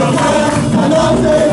Para adelante.